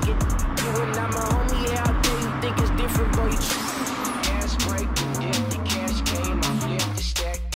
check. You and not my homie,